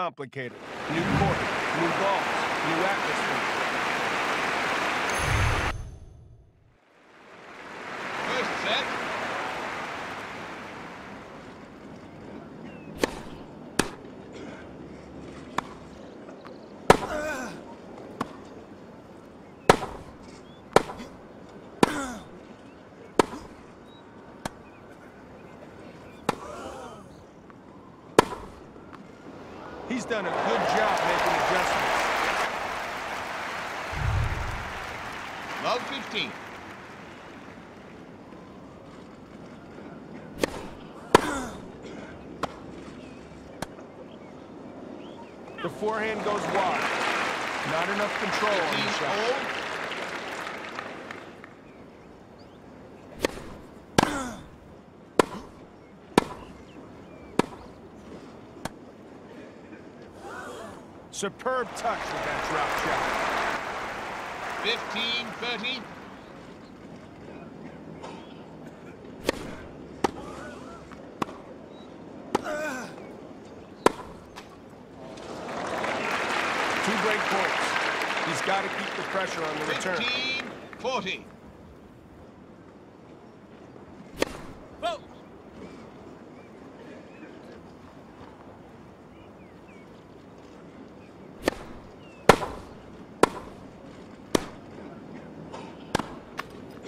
complicated. New court, new balls, new atmosphere. First set. He's done a good job making adjustments. Love 15. The forehand goes wide. Not enough control on the shot. Superb touch with that drop shot. 15, 30. Two great points. He's got to keep the pressure on the return. 15, 40.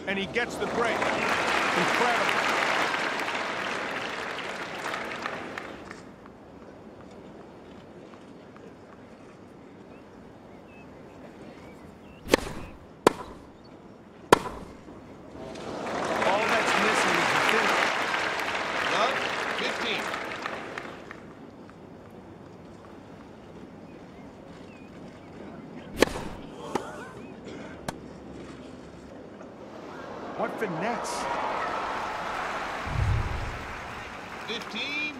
And he gets the break. Incredible. All that's missing is the finish. Love 15. What finesse? 15,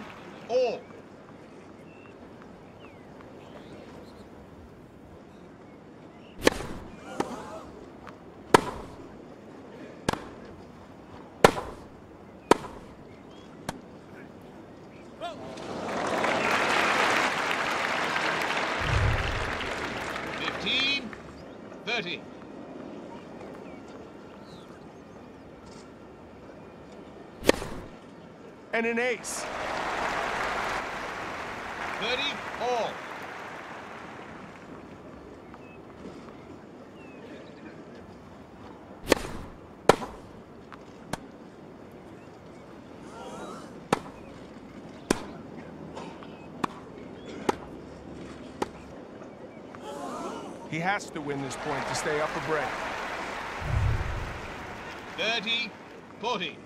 all. and an ace. 30 all. He has to win this point to stay up a break. 30, 40.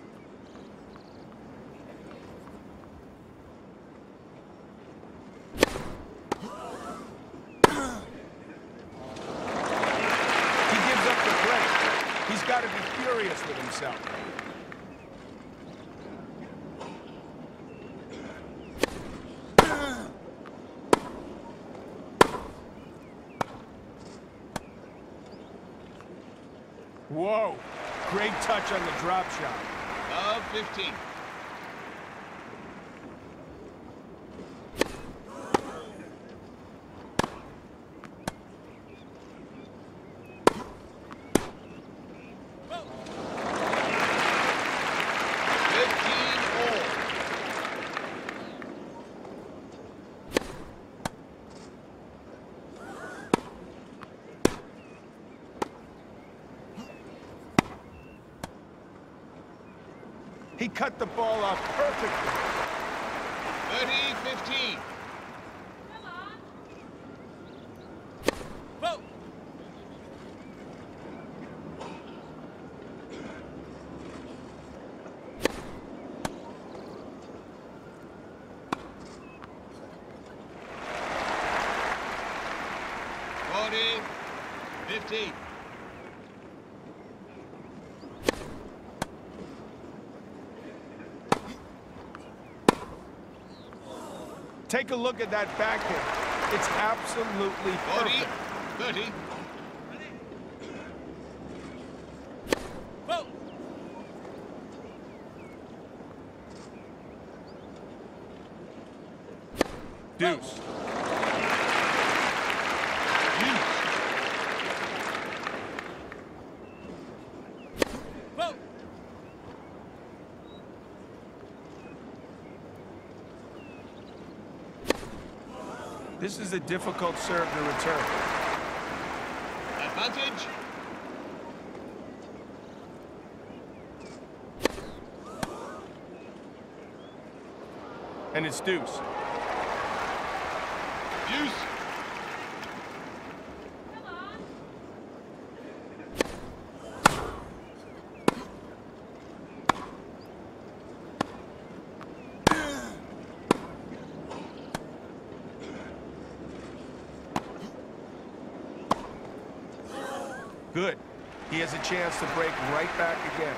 Himself. Whoa. Great touch on the drop shot. Love 15. He cut the ball off perfectly. 30-15. Take a look at that backhand. It's absolutely Forty, perfect. thirty. Deuce. This is a difficult serve to return. Advantage. And it's deuce. Deuce. Good. He has a chance to break right back again.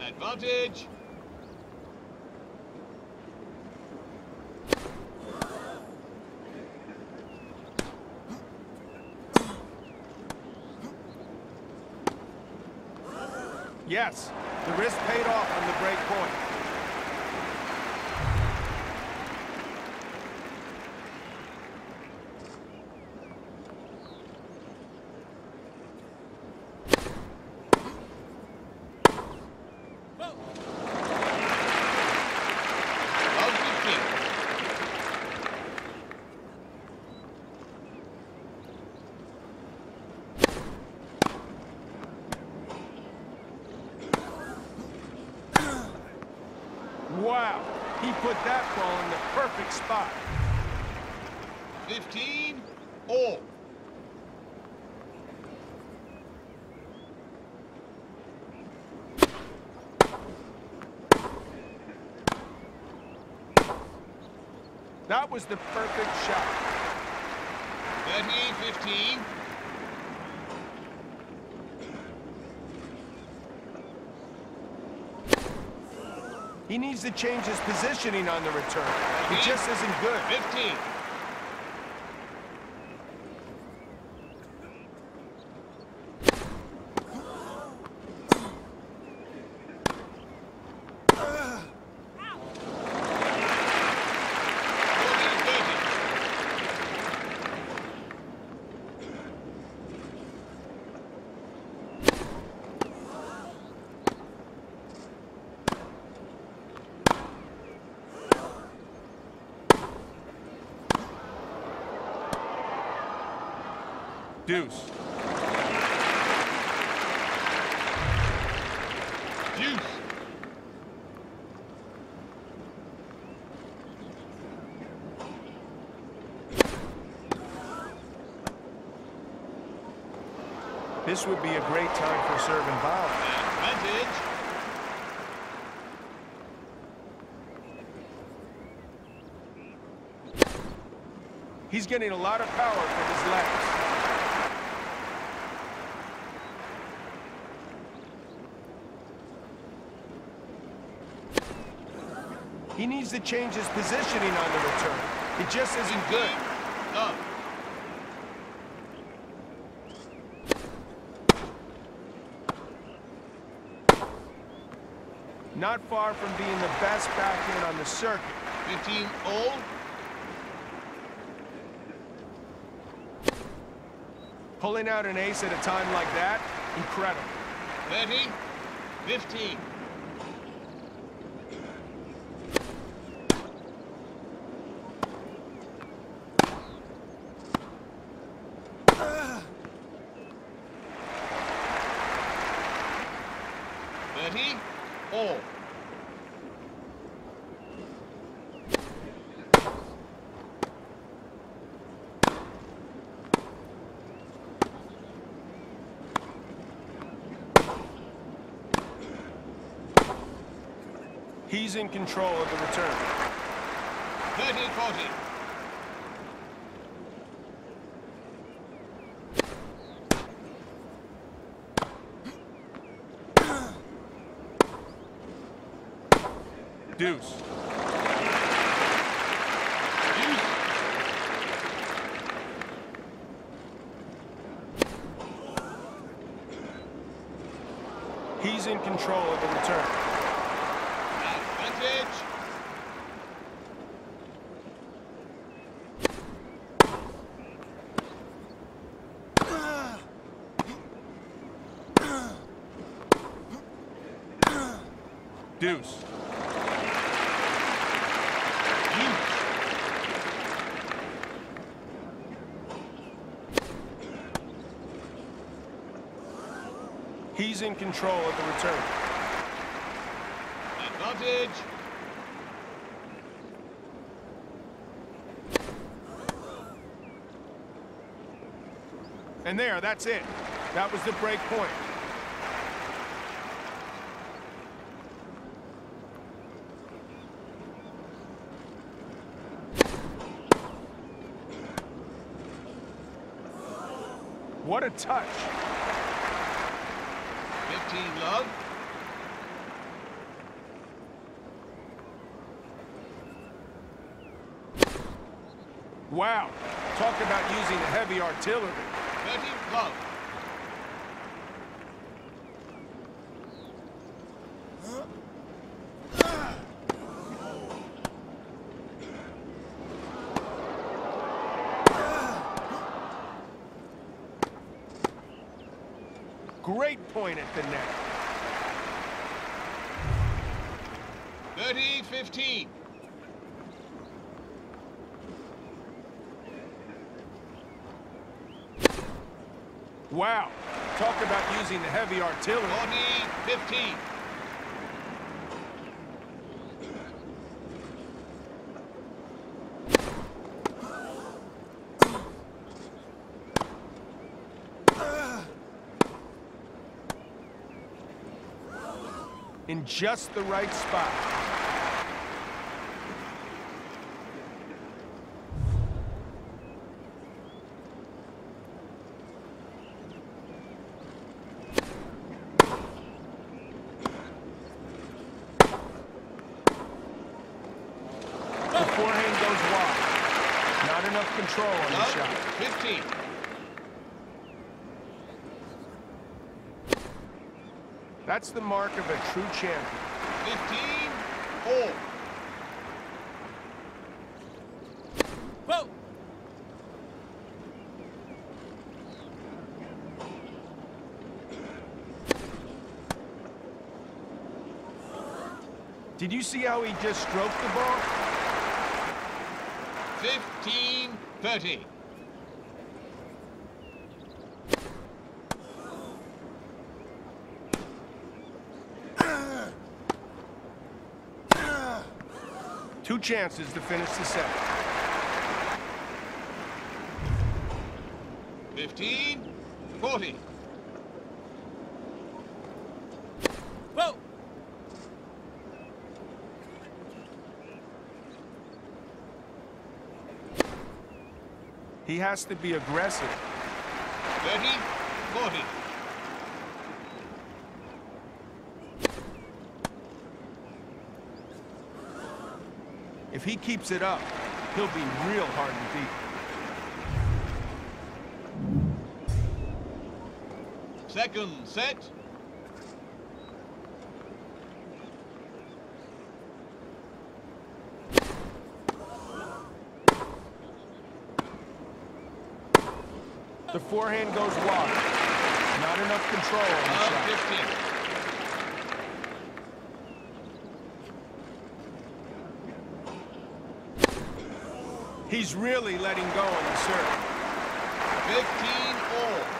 Advantage. Yes, the risk paid off on the break point. Love 15. Wow, he put that ball in the perfect spot. 15 all. That was the perfect shot. 30 15. He needs to change his positioning on the return. It just isn't good. 15. Deuce. Deuce. This would be a great time for serve and volley. Advantage. He's getting a lot of power from his legs. He needs to change his positioning on the return. It just isn't good. Love. Not far from being the best backhand on the circuit. 15 all. Pulling out an ace at a time like that, incredible. 30 15. Thirty all. He's in control of the return. 30 40. Deuce. Deuce. He's in control of the return. Advantage. Deuce. He's in control of the return. Advantage. And there, that's it. That was the break point. What a touch. 15 love. Wow. Talk about using heavy artillery. 30 love. Great point at the net. 30 15. Wow. Talk about using the heavy artillery. 40 in just the right spot. The forehand goes wide. Not enough control on the Love. shot. 15. That's the mark of a true champion. 15 all. Whoa! Did you see how he just stroked the ball? 15 Two chances to finish the set. 15 40. Whoa! He has to be aggressive. 30 40. If he keeps it up, he'll be real hard to beat. Second set. The forehand goes wide. Not enough control on the shot. He's really letting go on the serve. 15 all.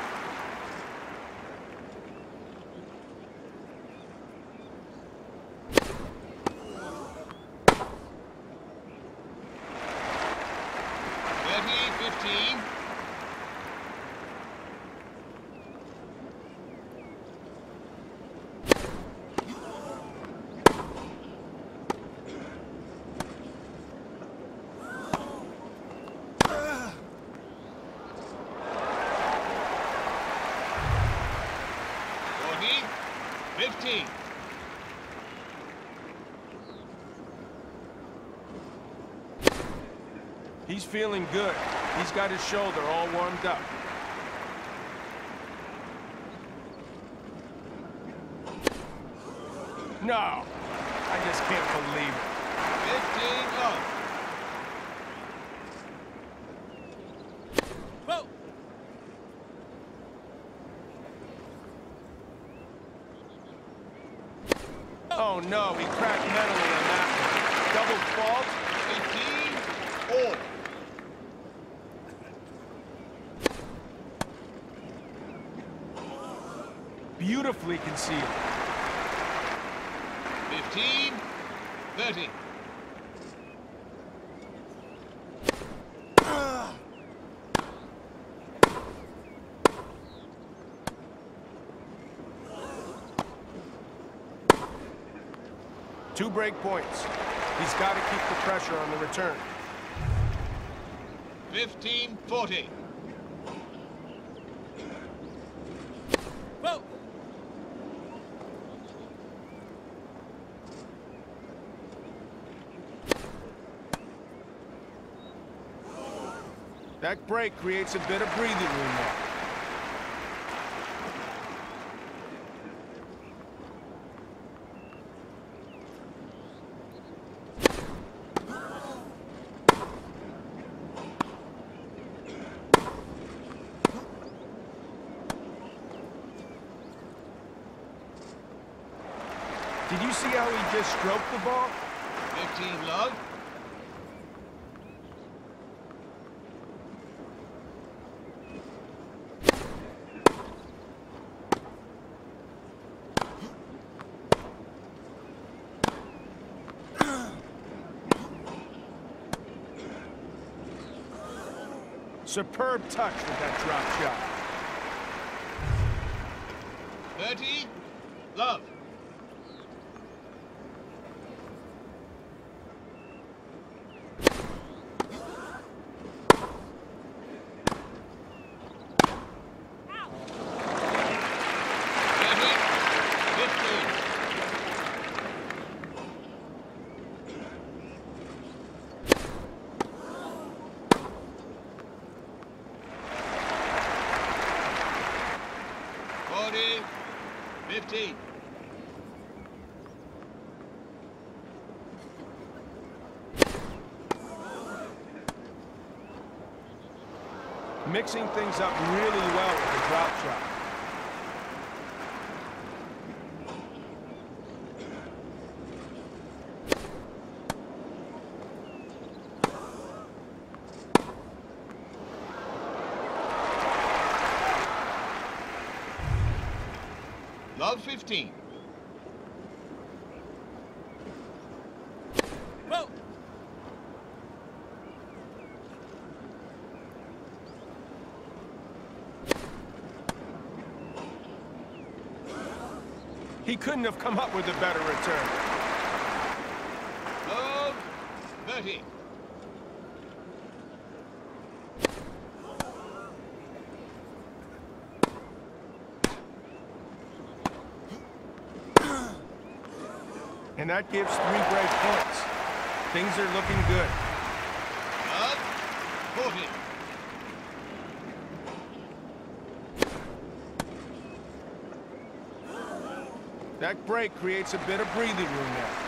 Feeling good. He's got his shoulder all warmed up. No, I just can't believe it. Fifteen love. Whoa! Oh Oh no, he cracked mentally on that one. Double fault? 15 all. Concealed. 15 30. Two break points. He's got to keep the pressure on the return. 15 40. Whoa! That break creates a bit of breathing room there. Did you see how he just stroked the ball? 15 love. Superb touch with that drop shot. 30 love. Mixing things up really well with the drop shot. Love fifteen. Whoa! He couldn't have come up with a better return. And that gives three great points. Things are looking good. Love forty. That break creates a bit of breathing room there.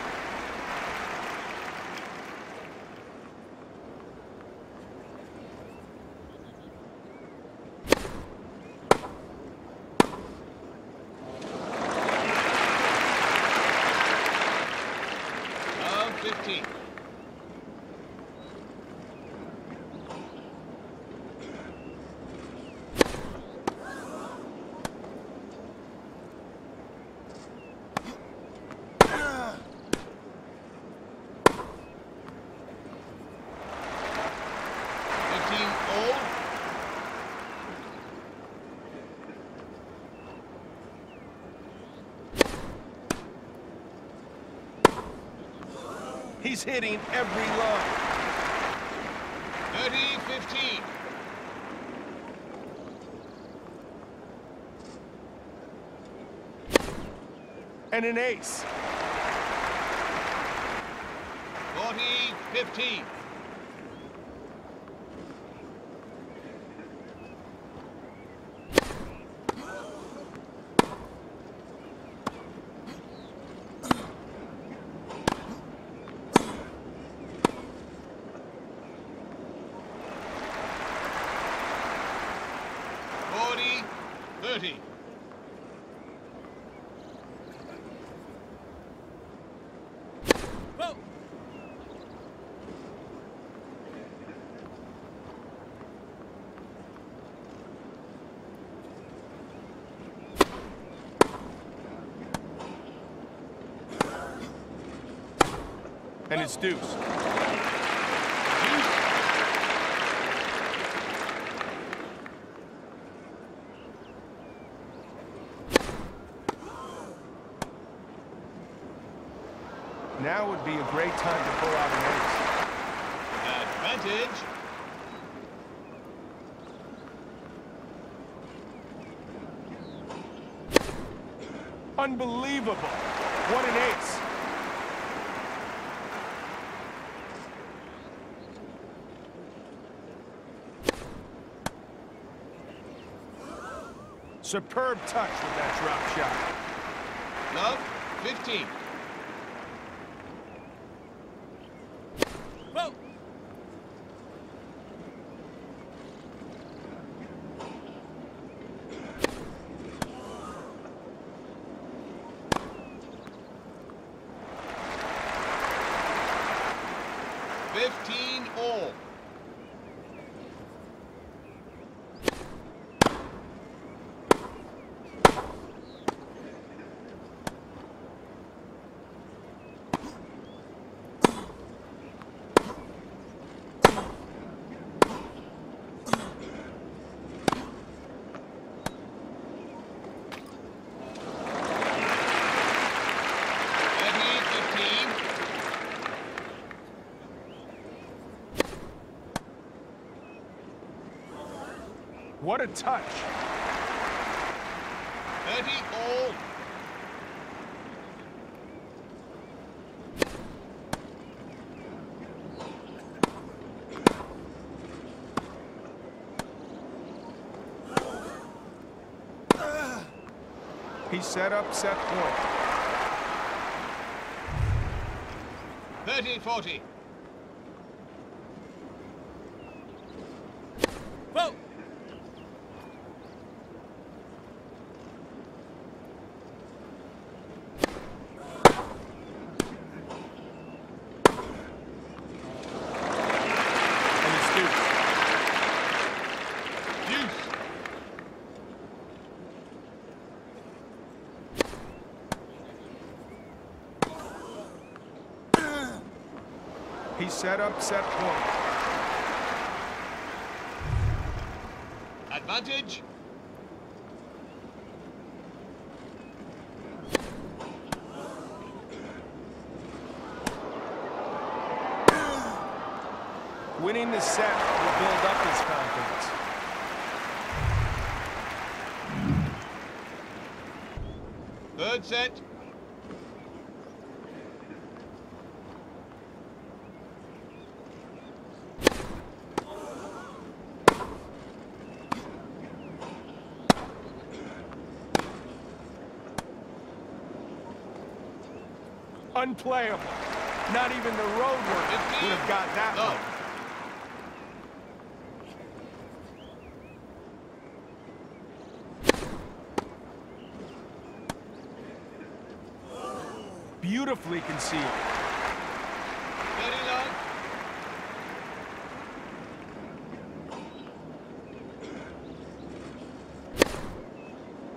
He's hitting every line. 30-15. And an ace. 40-15. It's deuce. Deuce. Now would be a great time to pull out an ace. Advantage. Unbelievable. What an ace. Superb touch with that drop shot. Love. 15. What a touch. 30 all. He set up set point. 30-40. He set up, set point. Advantage. Winning the set will build up his confidence. Third set. Unplayable. Not even the road worker would have got that Love. one. Beautifully concealed.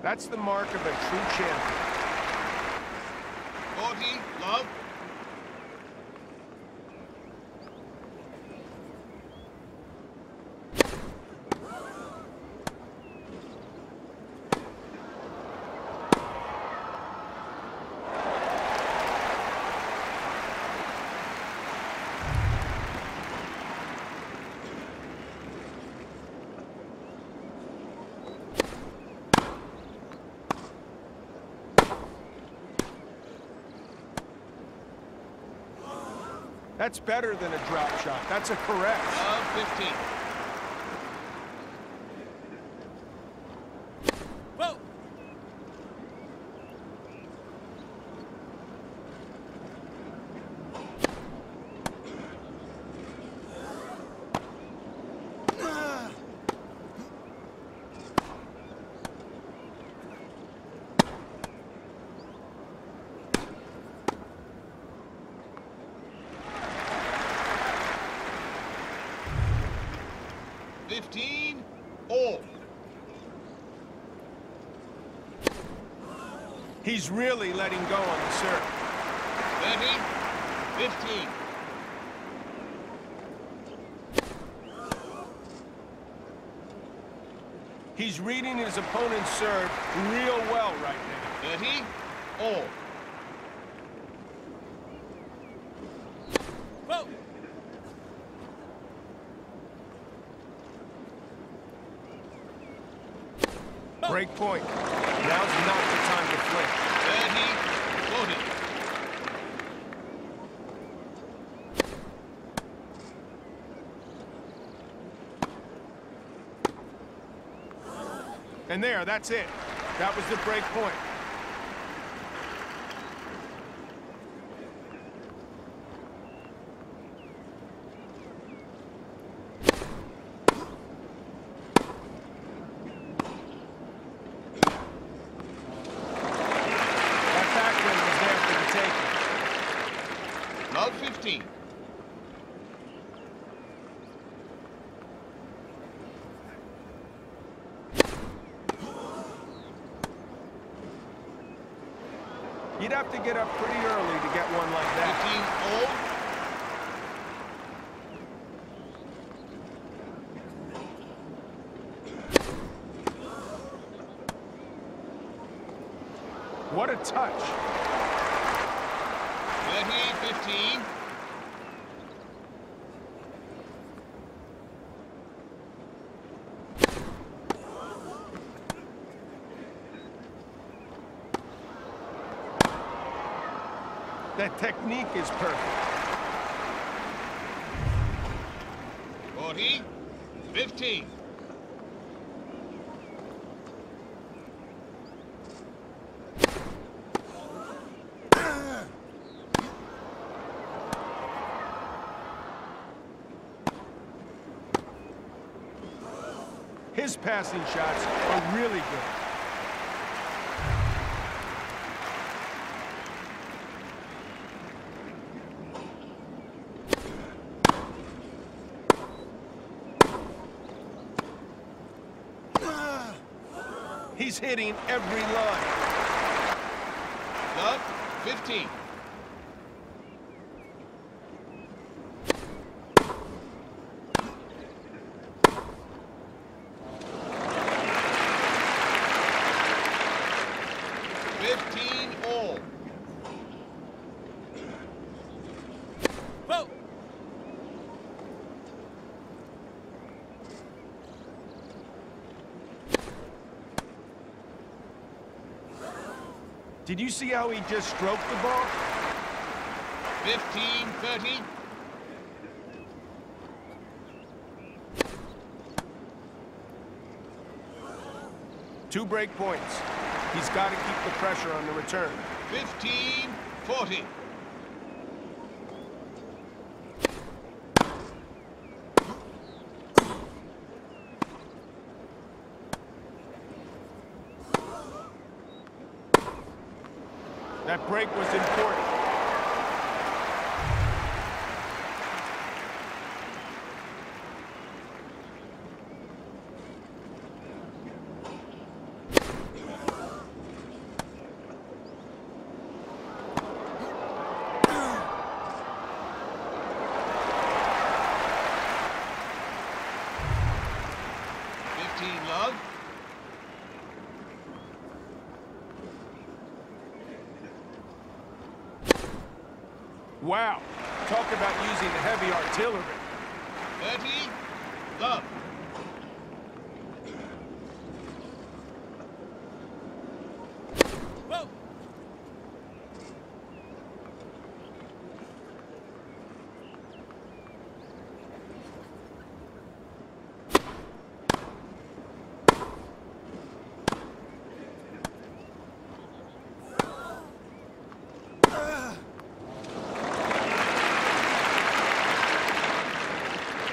That's the mark of a true champion. Love. That's better than a drop shot. That's a correct. Of 15. He's really letting go on the serve. 30, 15. He's reading his opponent's serve real well right now. 30, all. Whoa. Break point. Now's not the time to flinch. 30, 40. And there, that's it. That was the break point. That backwind was there for the taking. Love 15. You'd have to get up pretty early to get one like that. 15, all. What a touch. 30, That technique is perfect. 40, 15. His passing shots are really good. He's hitting every line. Love 15. Fifteen all. Whoa! Did you see how he just stroked the ball? 15, 30. Two break points. He's got to keep the pressure on the return. 15, 40. That break was important. Fifteen love. Wow. Talk about using heavy artillery. 30, love. Whoa!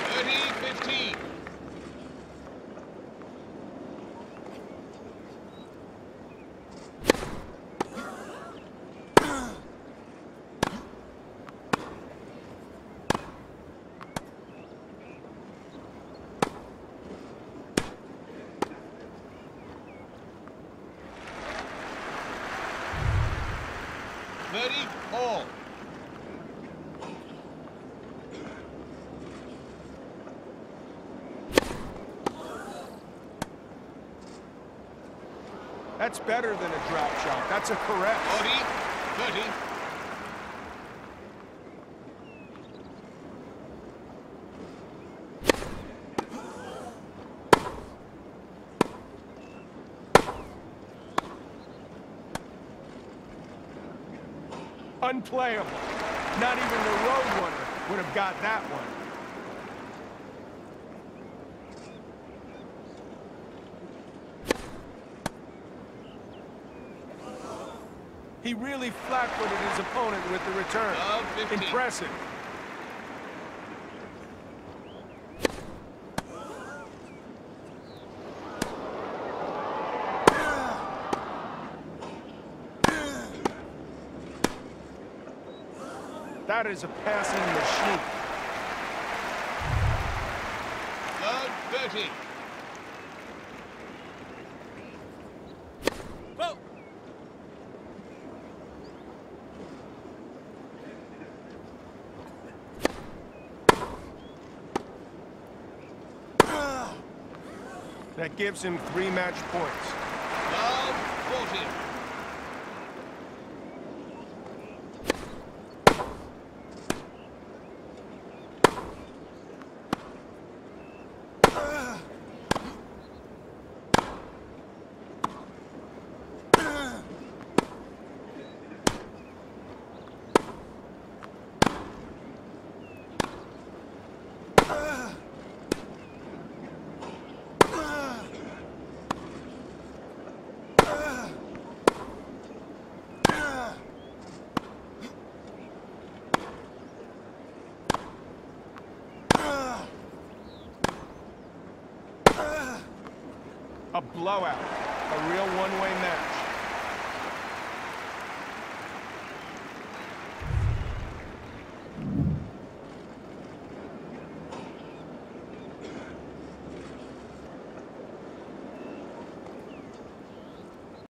Thirty, fifteen. Thirty, all. That's better than a drop shot. That's a correct. 40, 30, Unplayable. Not even the road runner would have got that one. He really flat-footed his opponent with the return. Love 15. Impressive. That is a passing machine. love 30, Whoa! That gives him three match points. love 40, A blowout. A real one-way match.